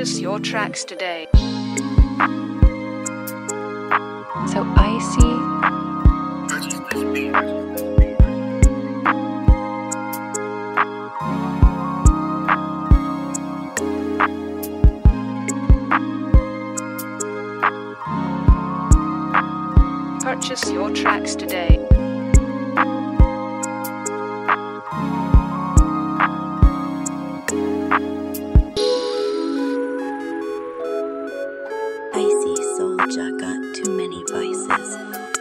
purchase your tracks today. So icy. purchase your tracks today. jack got too many vices.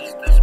Gracias.